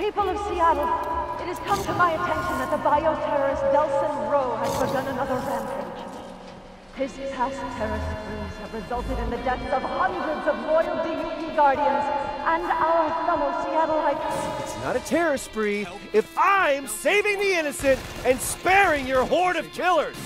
People of Seattle, it has come to my attention that the bioterrorist Delsin Rowe has begun another rampage. His past terrorist sprees have resulted in the deaths of hundreds of loyal DUP guardians and our fellow Seattleites. It's not a terror spree if I'm saving the innocent and sparing your horde of killers.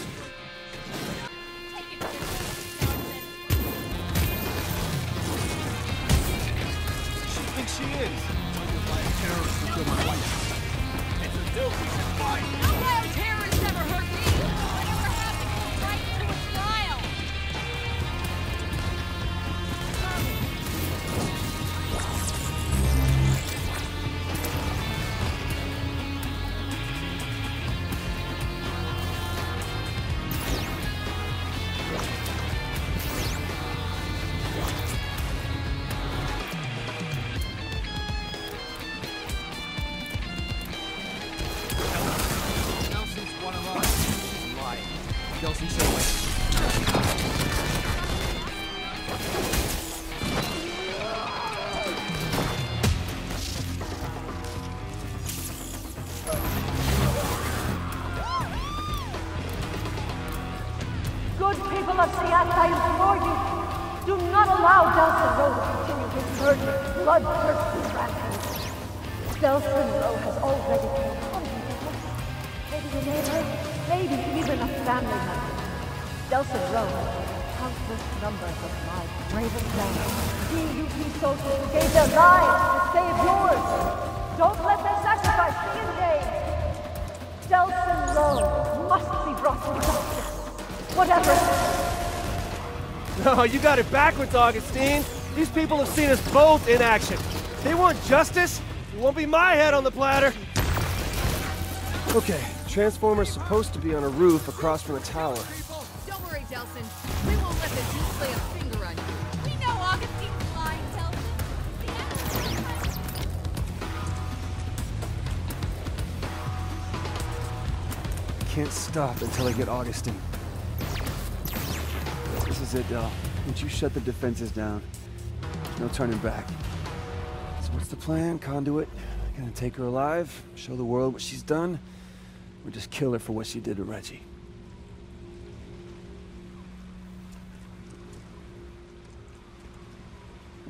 Good people of Seattle, I implore you, do not allow Delsin Rowe to continue his murderous, bloodthirsty rampage. Delsin Rowe has already killed hundreds of. Maybe a neighbor, maybe even a family member. Delsin Rowe has countless numbers of my bravest men. DUP soldiers who gave their lives to save yours. Don't let their sacrifice be in vain. Delsin Rowe must be brought to justice. Whatever. No, you got it backwards, Augustine. These people have seen us both in action. They want justice. It won't be my head on the platter. Okay, Transformer's supposed to be on a roof across from a tower. Don't worry, Delsin. We won't let the Deep lay a finger on you. We know Augustine's lying, Delsin. Can't stop until I get Augustine. Is it, Del. Once you shut the defenses down, there's no turning back. So what's the plan, Conduit? Gonna take her alive, show the world what she's done, or just kill her for what she did to Reggie?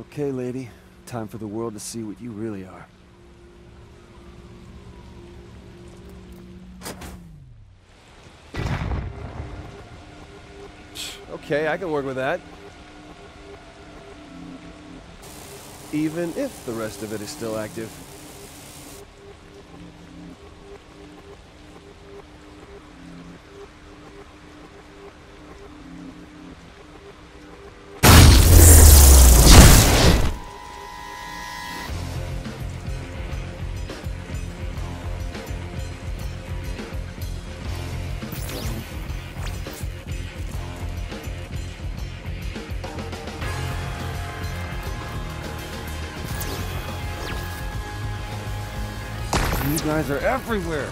Okay, lady. Time for the world to see what you really are. Okay, I can work with that. Even if the rest of it is still active. Guys are everywhere.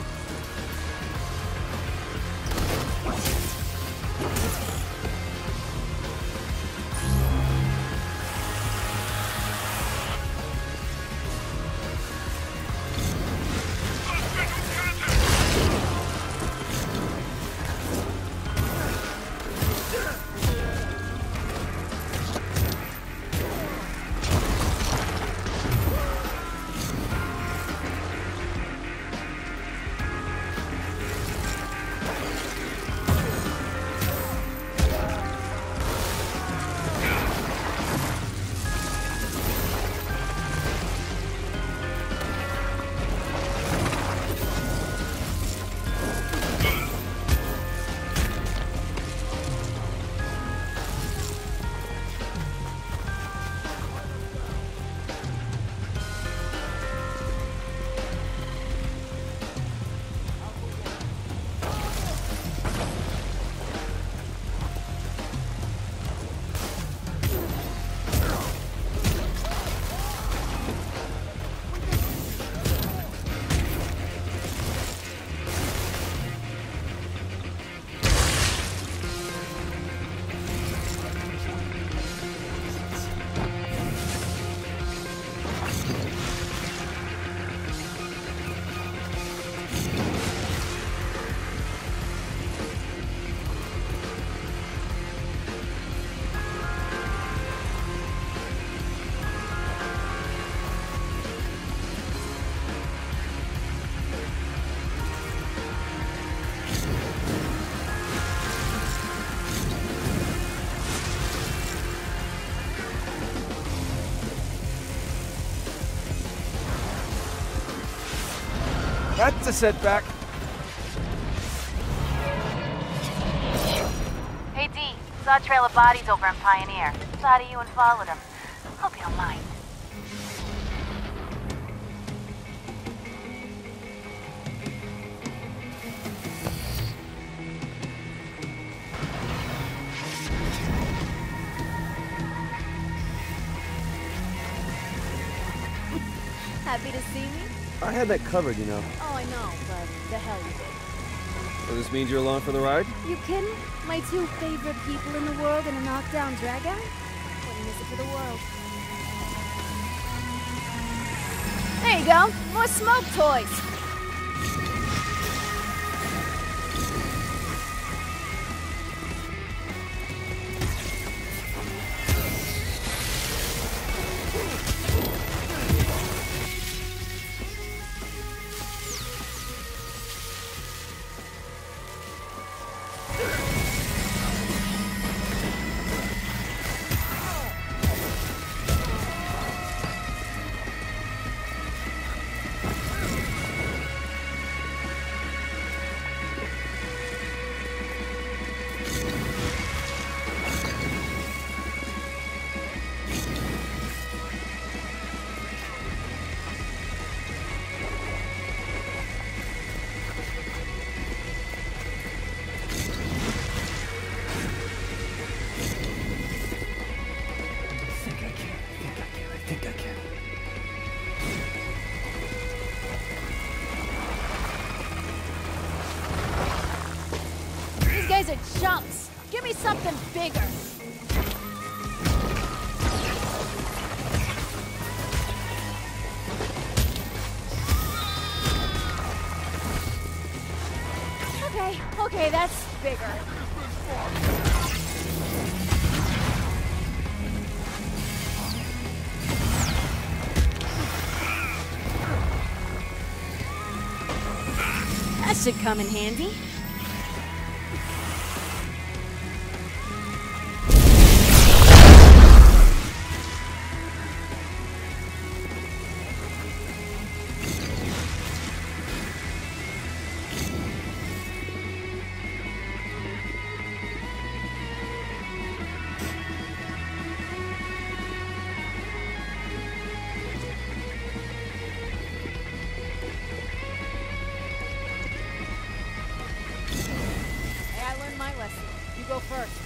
That's a setback. Hey D, saw a trail of bodies over in Pioneer. Thought of you and followed them. Hope you don't mind. Happy to see me? I had that covered, you know. Oh, I know, but the hell you did. So this means you're along for the ride? You kidding? My two favorite people in the world and a knockdown dragon? Wouldn't miss it for the world. There you go. More smoke toys. Should come in handy. Go first.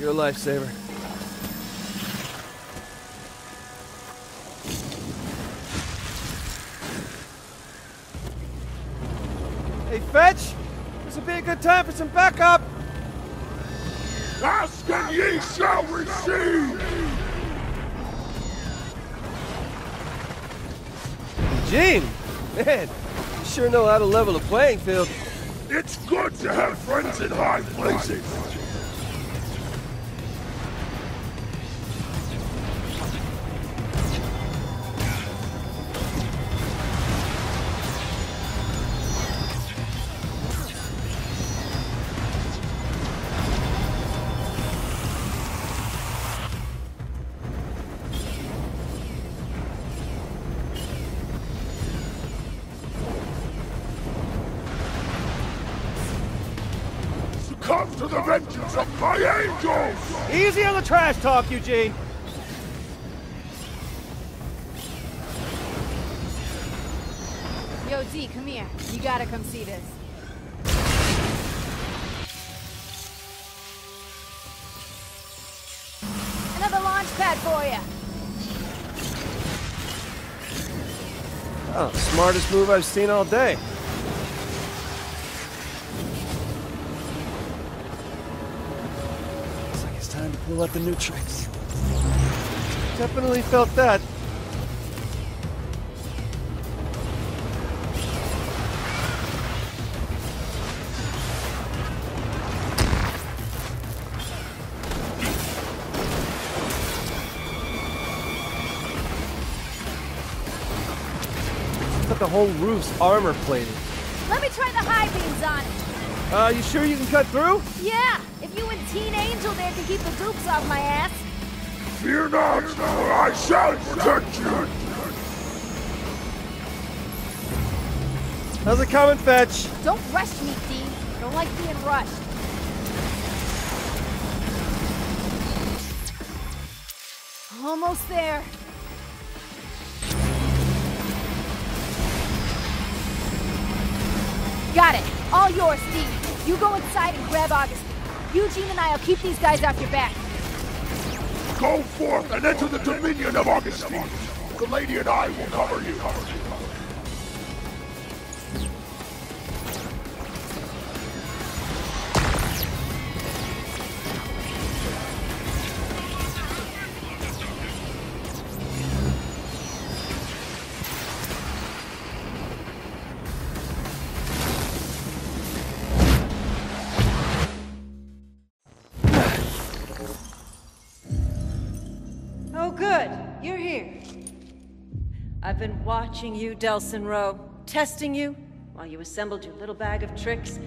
You're a lifesaver. Hey, Fetch! This would be a good time for some backup! Ask and ye shall receive! Gene! Man, you sure know how to level the playing field. It's good to have friends in high places. Trash talk, Eugene! Yo, D, come here. You gotta come see this. Another launch pad for you. Oh, smartest move I've seen all day. Like it's time to pull out the new tricks. Definitely felt that. But the whole roof's armor plated. Let me try the high beams on it. Uh, you sure you can cut through? Yeah, if you and Teen Angel there can keep the dupes off my ass. Fear not, for I shall protect you. How's it coming, Fetch? Don't rush me, Dean. I don't like being rushed. Almost there. Got it. All yours, Steve. You go inside and grab Augustine. Eugene and I'll keep these guys off your back. Go forth and enter the dominion of Augustine. The lady and I will cover you. Watching you, Delsin Rowe, testing you while you assembled your little bag of tricks.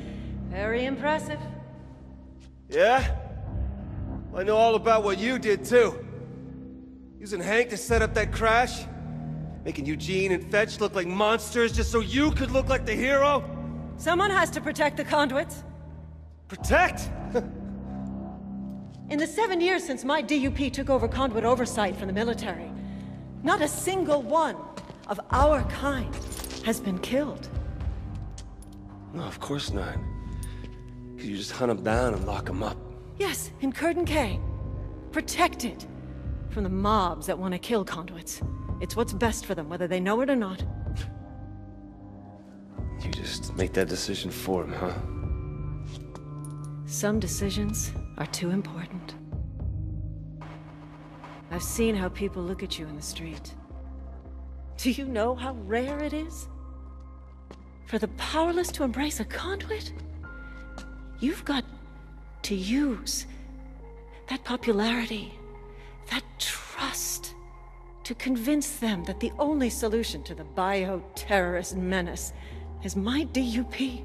Very impressive. Yeah? Well, I know all about what you did, too. Using Hank to set up that crash? Making Eugene and Fetch look like monsters just so you could look like the hero? Someone has to protect the conduits. Protect? In the seven years since my DUP took over conduit oversight from the military, not a single one of our kind has been killed. no, of course not. Could you just hunt them down and lock them up? Yes, in Curdun Cay. Protected from the mobs that want to kill conduits. It's what's best for them, whether they know it or not. You just make that decision for them, huh? Some decisions are too important. I've seen how people look at you in the street. Do you know how rare it is? For the powerless to embrace a conduit? You've got to use that popularity, that trust, to convince them that the only solution to the bio-terrorist menace is my DUP.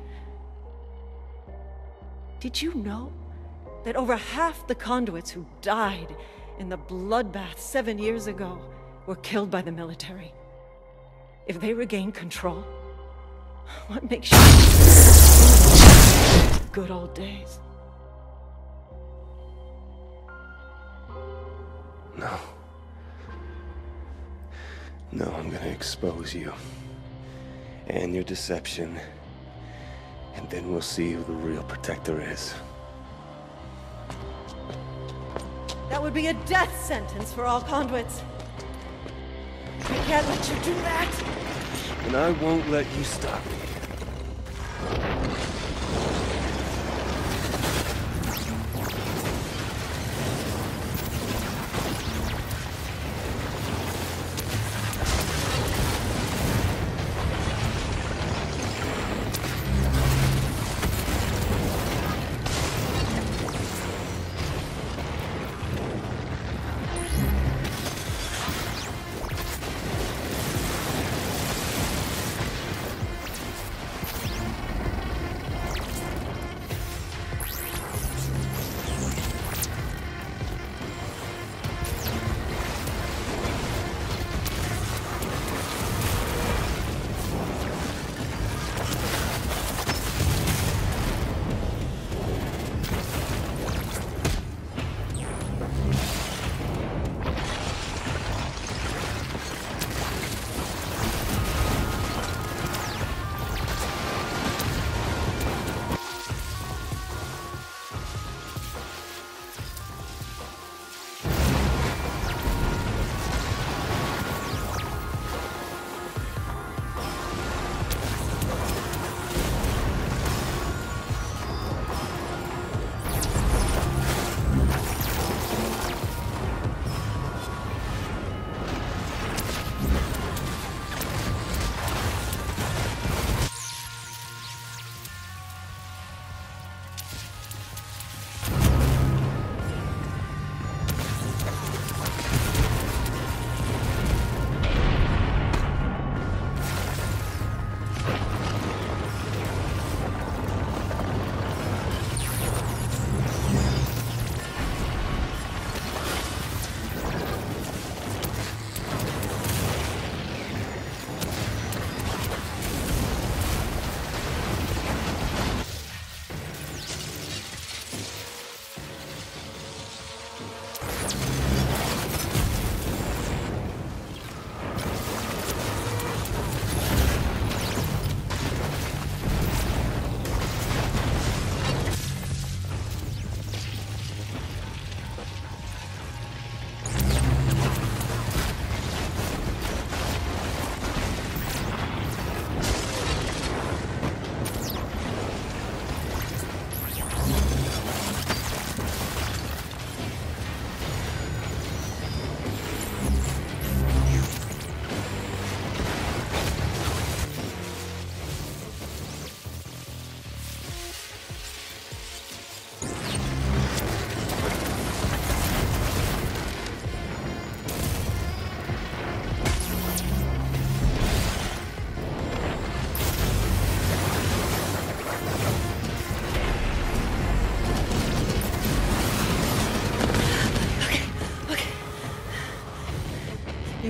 Did you know that over half the conduits who died in the bloodbath seven years ago were killed by the military? If they regain control, what makes you good old days? No. No, I'm gonna expose you. And your deception. And then we'll see who the real protector is. That would be a death sentence for all conduits. I can't let you do that. And I won't let you stop me.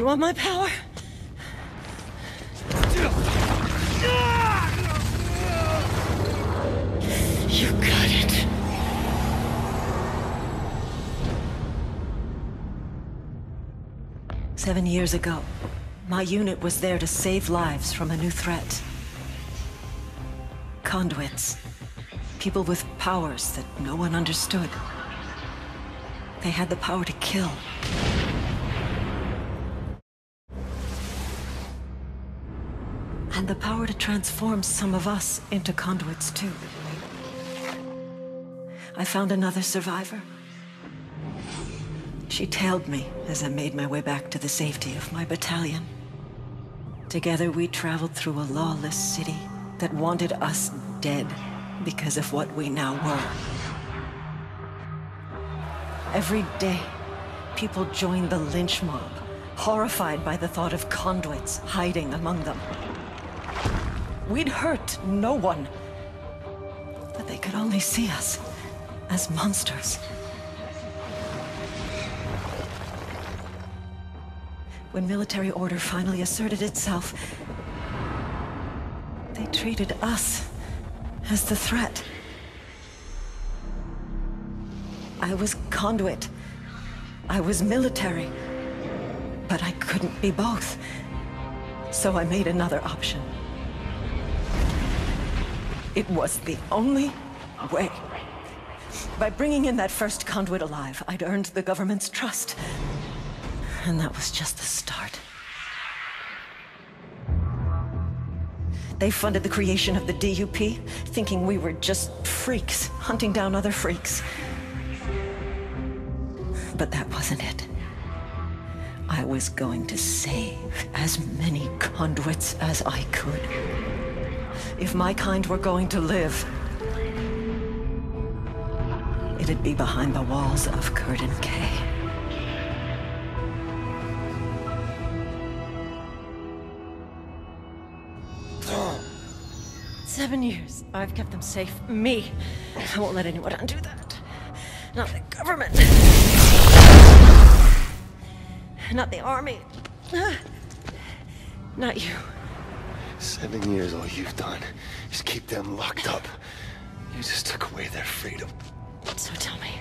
Want my power? You got it. Seven years ago, my unit was there to save lives from a new threat. Conduits. People with powers that no one understood. They had the power to kill. And the power to transform some of us into conduits, too. I found another survivor. She tailed me as I made my way back to the safety of my battalion. Together, we traveled through a lawless city that wanted us dead because of what we now were. Every day, people joined the lynch mob, horrified by the thought of conduits hiding among them. We'd hurt no one, but they could only see us as monsters. When military order finally asserted itself, they treated us as the threat. I was conduit. I was military. But I couldn't be both. So I made another option. It was the only way. By bringing in that first conduit alive, I'd earned the government's trust. And that was just the start. They funded the creation of the DUP, thinking we were just freaks, hunting down other freaks. But that wasn't it. I was going to save as many conduits as I could. If my kind were going to live, it'd be behind the walls of Curdun Cay. Seven years. I've kept them safe. Me. I won't let anyone undo that. Not the government. Not the army. Not you. Seven years, all you've done is keep them locked up. You just took away their freedom. So tell me,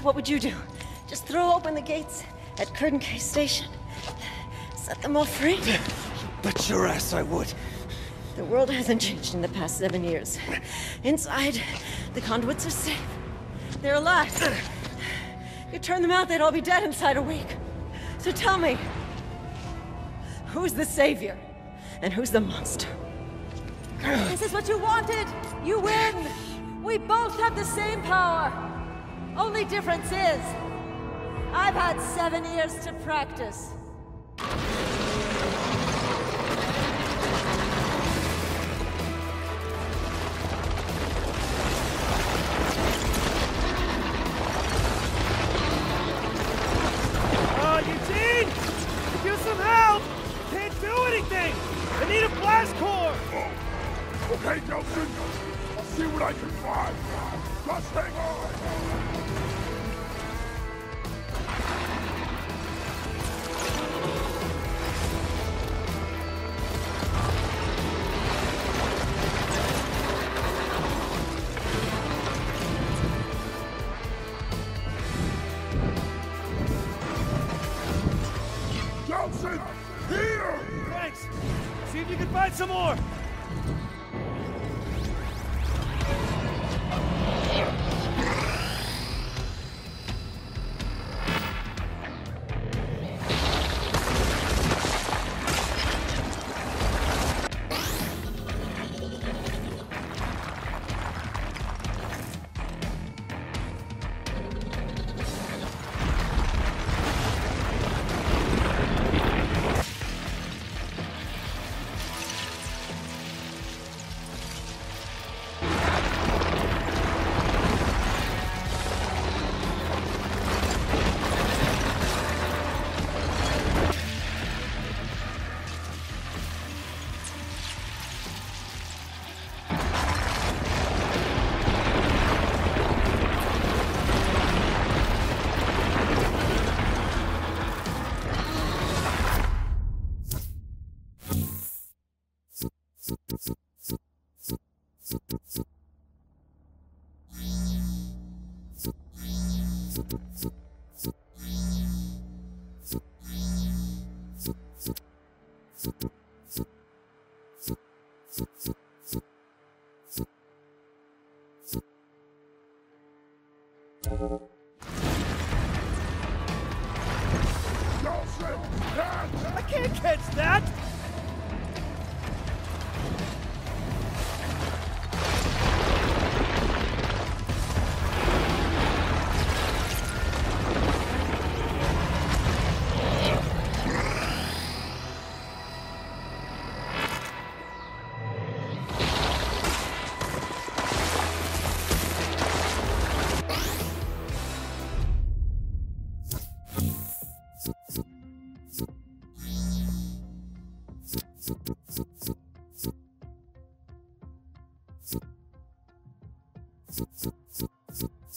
what would you do? Just throw open the gates at Curdun Cay Station? Set them all free? Bet your ass I would. The world hasn't changed in the past seven years. Inside, the conduits are safe. They're alive. You turn them out, they'd all be dead inside a week. So tell me, who's the savior? And who's the monster? This is what you wanted! You win! We both have the same power! Only difference is, I've had seven years to practice. Catch that!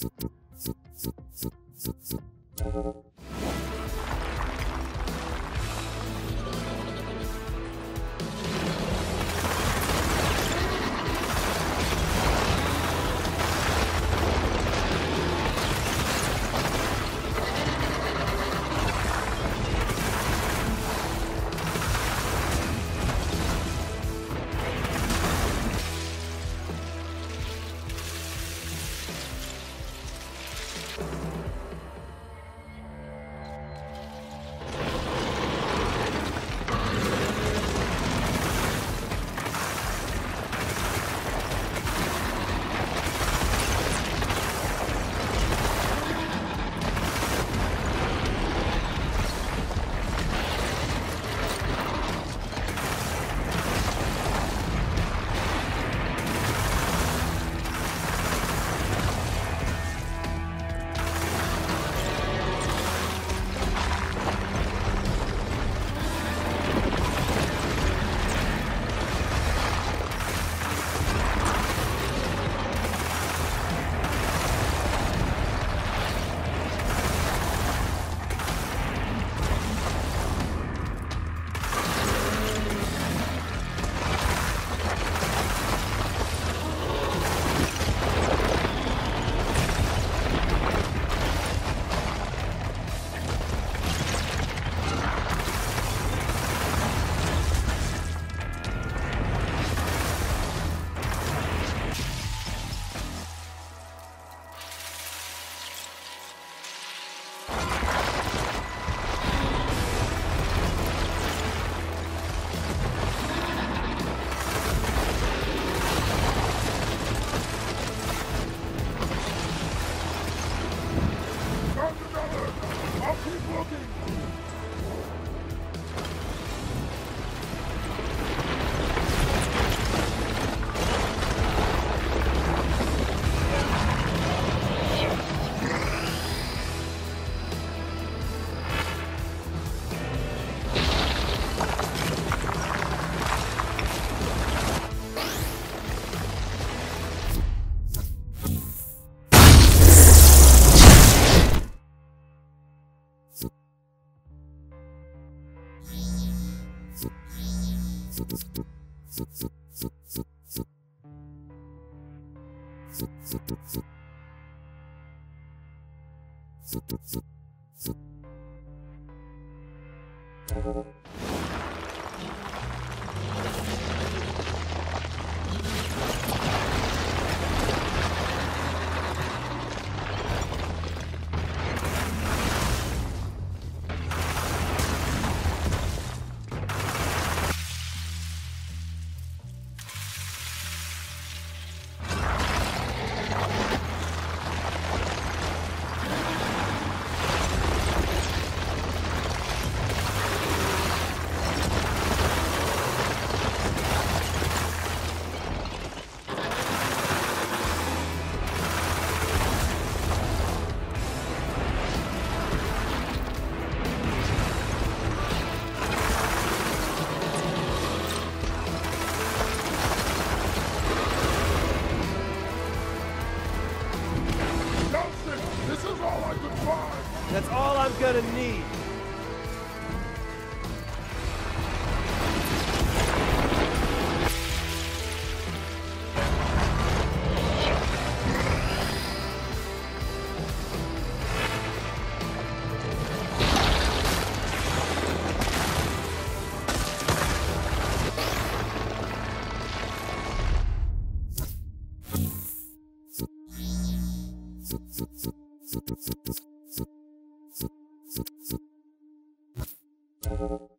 Thank you. Thank you. Yeah,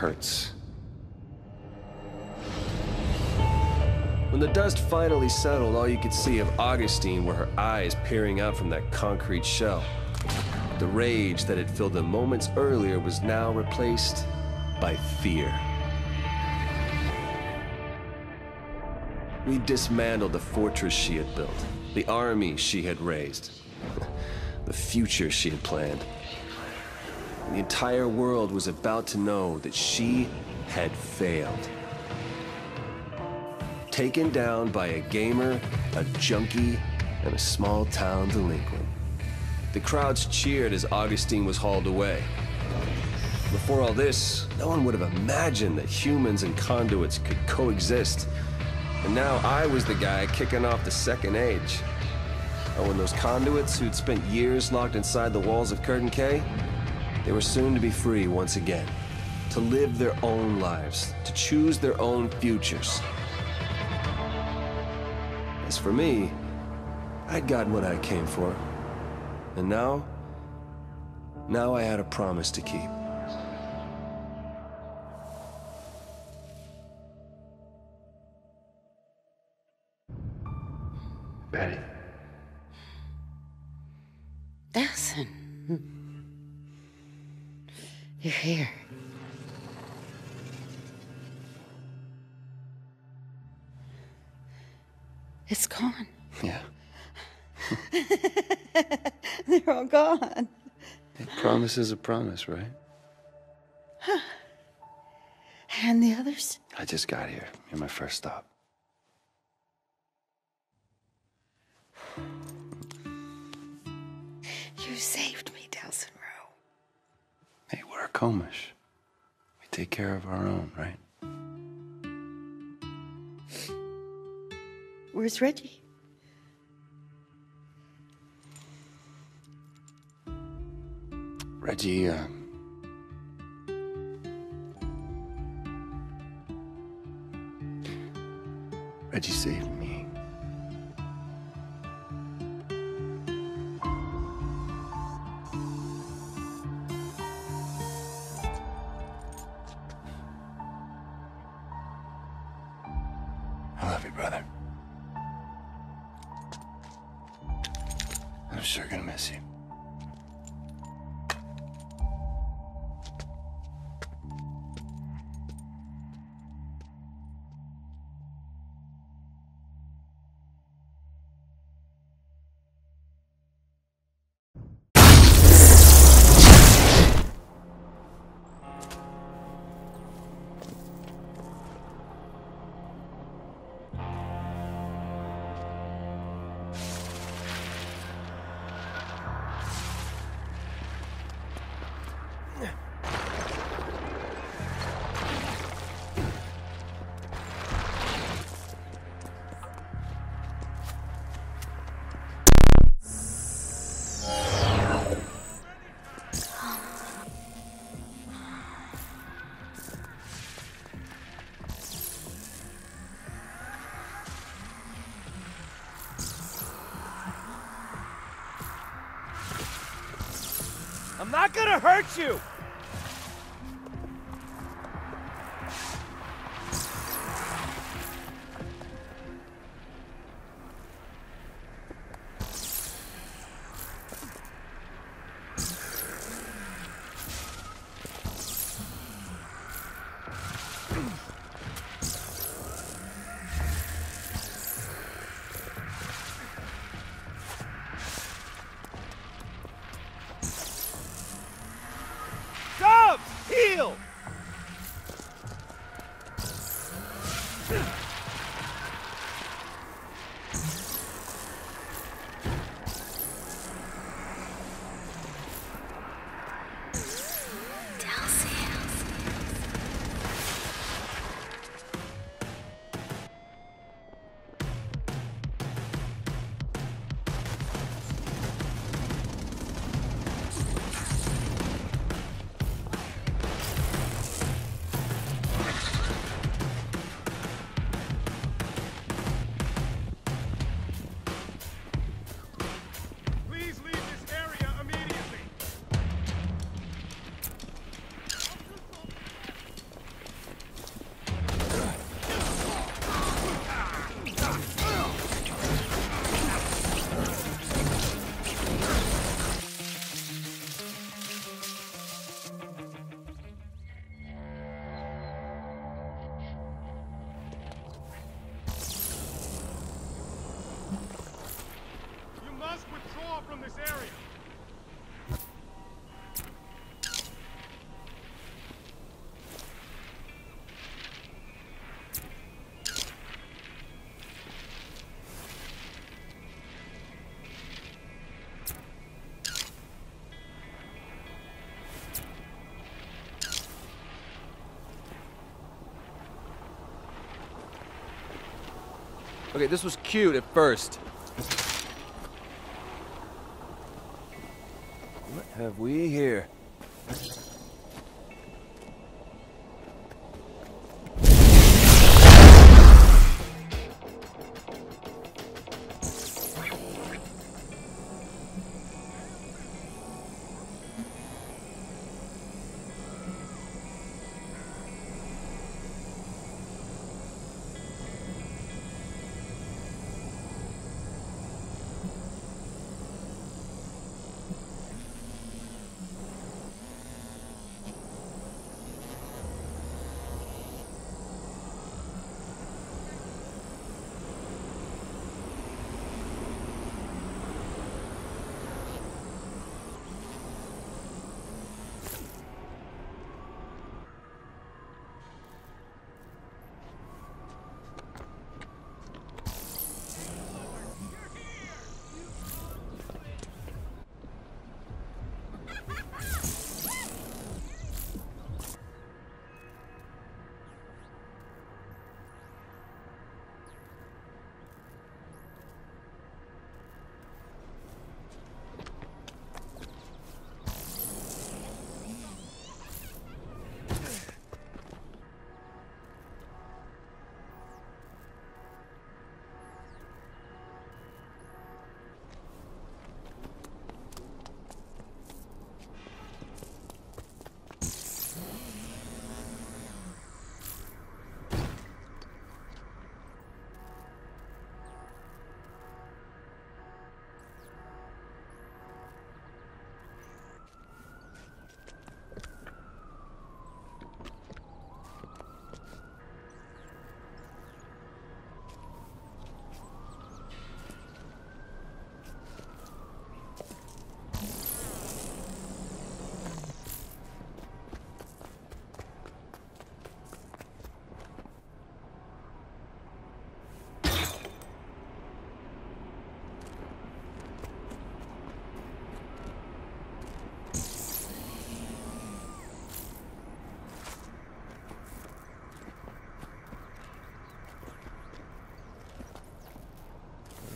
hurts. When the dust finally settled, all you could see of Augustine were her eyes peering out from that concrete shell. The rage that had filled them moments earlier was now replaced by fear. We dismantled the fortress she had built, the army she had raised, the future she had planned. The entire world was about to know that she had failed. Taken down by a gamer, a junkie, and a small town delinquent. The crowds cheered as Augustine was hauled away. Before all this, no one would have imagined that humans and conduits could coexist. And now I was the guy kicking off the second age. Oh, and those conduits who'd spent years locked inside the walls of Curdun Cay, they were soon to be free once again. To live their own lives, to choose their own futures. As for me, I'd gotten what I came for. And now, now I had a promise to keep. Betty. You're here. It's gone. Yeah. They're all gone. A promise is a promise, right? Huh. And the others? I just got here. You're my first stop. You saved me, Delsin Rowe. Hey, we're a Comish. We take care of our own, right? Where's Reggie? Reggie, uh, Reggie saved me. I'm not gonna hurt you! Okay, this was cute at first. What have we here?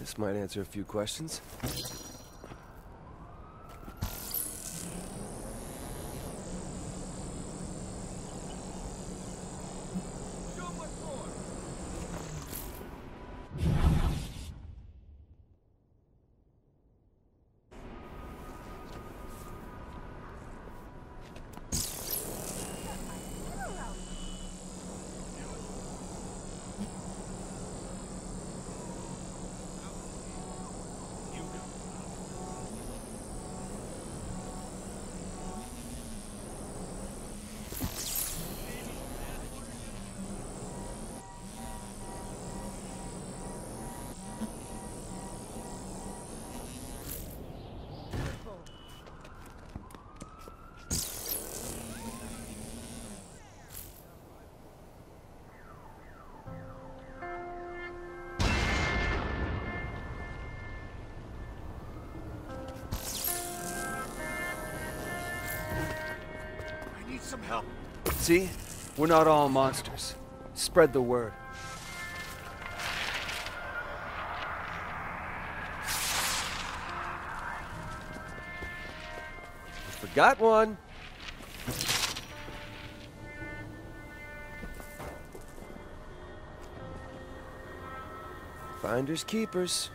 This might answer a few questions. See? We're not all monsters. Spread the word. Forgot one. Finders keepers.